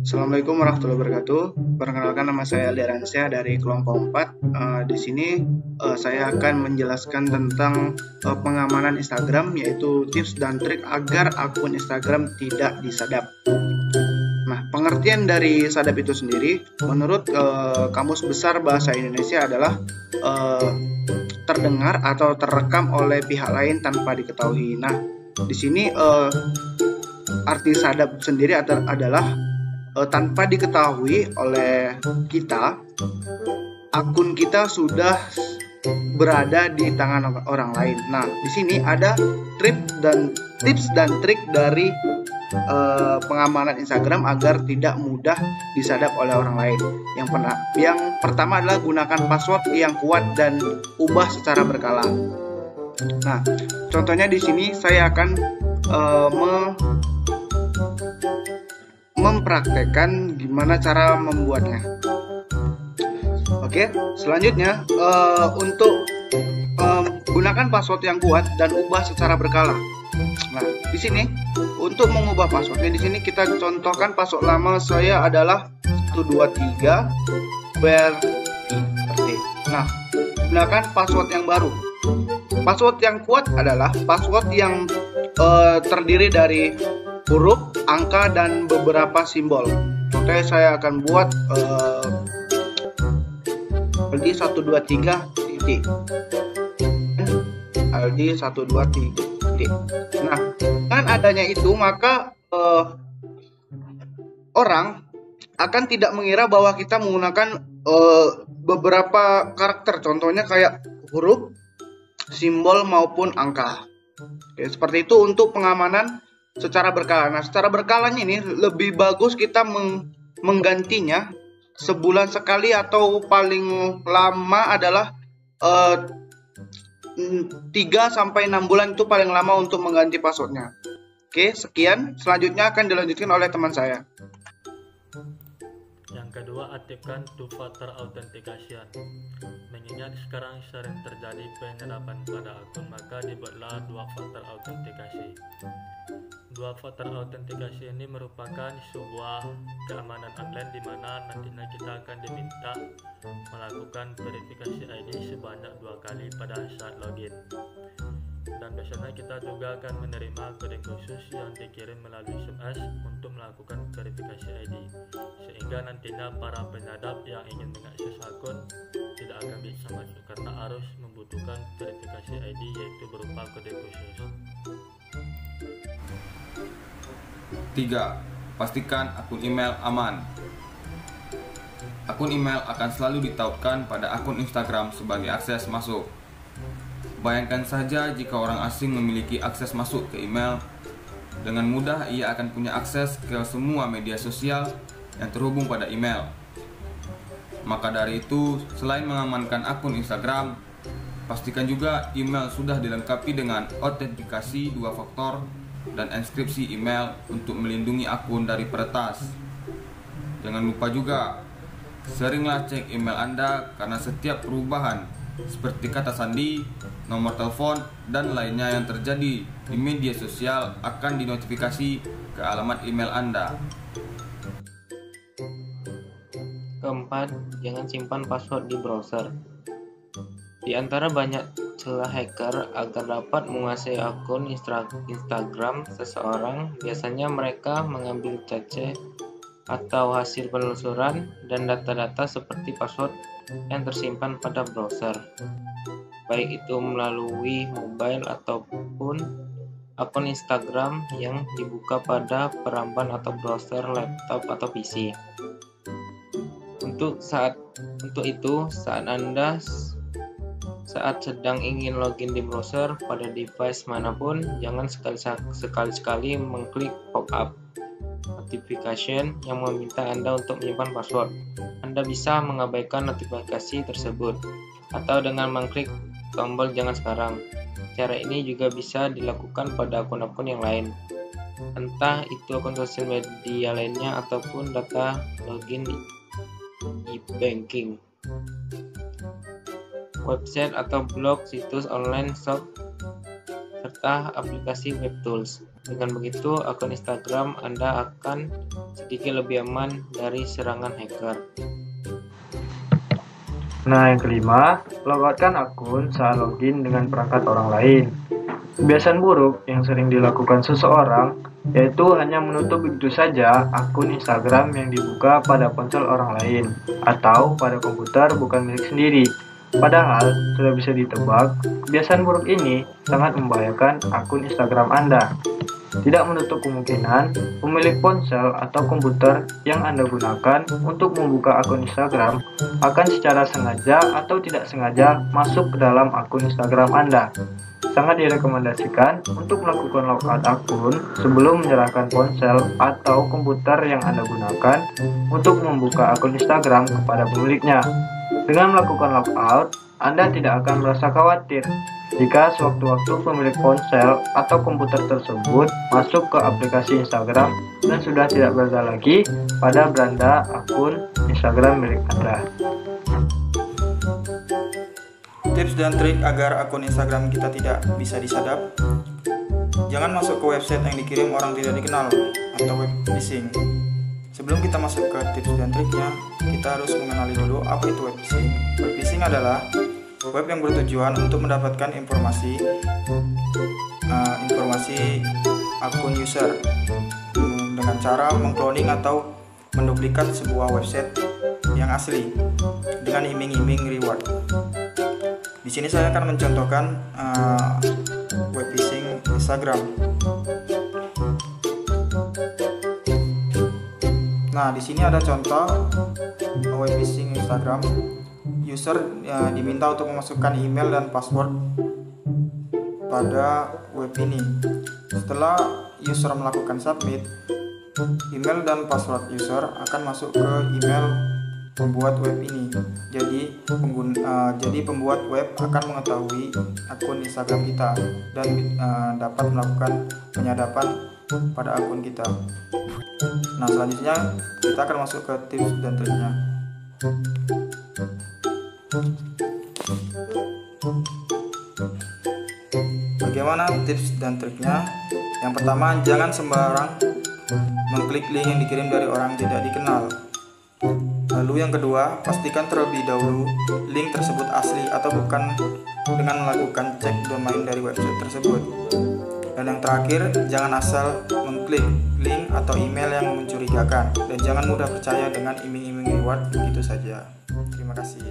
Assalamualaikum warahmatullahi wabarakatuh. Perkenalkan nama saya Ali Aransyah dari kelompok 4. Uh, eh, di sini uh, saya akan menjelaskan tentang uh, pengamanan Instagram yaitu tips dan trik agar akun Instagram tidak disadap. Nah, pengertian dari sadap itu sendiri menurut Kamus Besar Bahasa Indonesia adalah terdengar atau terekam oleh pihak lain tanpa diketahui. Nah, di sini arti sadap sendiri adalah uh, tanpa diketahui oleh kita, akun kita sudah berada di tangan orang lain. Nah, di sini ada trip dan tips dan trik dari uh, pengamanan Instagram agar tidak mudah disadap oleh orang lain. Yang pernah, yang pertama adalah gunakan password yang kuat dan ubah secara berkala. Nah, contohnya di sini saya akan uh, me mempraktekkan gimana cara membuatnya. Oke, selanjutnya uh, untuk um, gunakan password yang kuat dan ubah secara berkala. Nah, di sini untuk mengubah passwordnya di sini kita contohkan password lama saya adalah 123 berarti. Nah, gunakan password yang baru. Password yang kuat adalah password yang uh, terdiri dari huruf, angka, dan beberapa simbol. Contohnya saya akan buat uh, LD 123 titik. LD 123 titik. Nah, dengan adanya itu maka uh, orang akan tidak mengira bahwa kita menggunakan uh, beberapa karakter, contohnya kayak huruf, simbol maupun angka. Oke, seperti itu untuk pengamanan secara berkala. Nah, secara berkalanya ini lebih bagus kita meng menggantinya sebulan sekali atau paling lama adalah uh, eh, 3 sampai 6 bulan itu paling lama untuk mengganti passwordnya. Oke, sekian. Selanjutnya akan dilanjutkan oleh teman saya. Yang kedua, aktifkan two-factor authentication. Mengingat sekarang sering terjadi penyerapan pada akun, maka dibuatlah dua faktor autentikasi. Dua faktor autentikasi ini merupakan sebuah keamanan online di mana nantinya kita akan diminta melakukan verifikasi ID sebanyak dua kali pada saat login. Dan biasanya kita juga akan menerima kode khusus yang dikirim melalui SMS untuk melakukan verifikasi ID, sehingga nantinya para penyadap yang ingin mengakses akun tidak akan bisa masuk karena harus membutuhkan verifikasi ID yaitu berupa kode khusus. 3. Pastikan akun email aman. Akun email akan selalu ditautkan pada akun Instagram sebagai akses masuk. Bayangkan saja jika orang asing memiliki akses masuk ke email, dengan mudah ia akan punya akses ke semua media sosial yang terhubung pada email. Maka dari itu, selain mengamankan akun Instagram, pastikan juga email sudah dilengkapi dengan autentikasi dua faktor dan inskripsi email untuk melindungi akun dari peretas. Jangan lupa juga, seringlah cek email Anda karena setiap perubahan seperti kata sandi, nomor telepon, dan lainnya yang terjadi di media sosial akan dinotifikasi ke alamat email Anda. Keempat, jangan simpan password di browser. Di antara banyak celah hacker agar dapat menguasai akun Instagram seseorang, biasanya mereka mengambil cache atau hasil penelusuran dan data-data seperti password yang tersimpan pada browser, baik itu melalui mobile ataupun akun Instagram yang dibuka pada peramban atau browser laptop atau PC. Untuk saat untuk itu, saat Anda saat sedang ingin login di browser pada device mana pun, jangan sekali-sekali mengklik pop-up notification yang meminta Anda untuk menyimpan password. Anda bisa mengabaikan notifikasi tersebut atau dengan mengklik tombol jangan sekarang. Cara ini juga bisa dilakukan pada akun-akun yang lain. Entah itu akun sosial media lainnya ataupun data login e-banking website atau blog, situs online shop, serta aplikasi web tools. Dengan begitu, akun Instagram Anda akan sedikit lebih aman dari serangan hacker. Nah, yang kelima, logoutkan akun saat login dengan perangkat orang lain. Kebiasaan buruk yang sering dilakukan seseorang yaitu hanya menutup begitu saja akun Instagram yang dibuka pada ponsel orang lain atau pada komputer bukan milik sendiri. Padahal sudah bisa ditebak, kebiasaan buruk ini sangat membahayakan akun Instagram Anda. Tidak menutup kemungkinan pemilik ponsel atau komputer yang Anda gunakan untuk membuka akun Instagram akan secara sengaja atau tidak sengaja masuk ke dalam akun Instagram Anda. Sangat direkomendasikan untuk melakukan logout akun sebelum menyerahkan ponsel atau komputer yang Anda gunakan untuk membuka akun Instagram kepada pemiliknya. Dengan melakukan logout, Anda tidak akan merasa khawatir. Jika sewaktu-waktu pemilik ponsel atau komputer tersebut masuk ke aplikasi Instagram dan sudah tidak berada lagi pada beranda akun Instagram milik Anda. Tips dan trik agar akun Instagram kita tidak bisa disadap. Jangan masuk ke website yang dikirim orang tidak dikenal atau web phishing Sebelum kita masuk ke tips dan triknya, kita harus mengenali dulu apa itu web phishing. Web phishing adalah web yang bertujuan untuk mendapatkan informasi uh, informasi akun user dengan cara mengcloning atau menduplikat sebuah website yang asli dengan iming-iming reward. Di sini saya akan mencontohkan uh, web phishing Instagram. Nah, di sini ada contoh web phishing Instagram user ya, diminta untuk memasukkan email dan password pada web ini. Setelah user melakukan submit, email dan password user akan masuk ke email pembuat web ini. Jadi pengguna, uh, jadi pembuat web akan mengetahui akun Instagram kita dan uh, dapat melakukan penyadapan pada akun kita. Nah selanjutnya kita akan masuk ke tips dan triknya. Bagaimana tips dan triknya? Yang pertama, jangan sembarang mengklik link yang dikirim dari orang tidak dikenal. Lalu yang kedua, pastikan terlebih dahulu link tersebut asli atau bukan dengan melakukan cek domain dari website tersebut. Dan yang terakhir, jangan asal mengklik link atau email yang mencurigakan dan jangan mudah percaya dengan iming-iming reward begitu saja. Terima kasih.